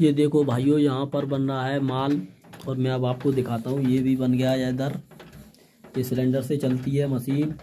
ये देखो भाइयों, यहाँ पर बन रहा है माल, और मैं अब आपको दिखाता हूँ। ये भी बन गया है इधर। ये सिलेंडर से चलती है मशीन।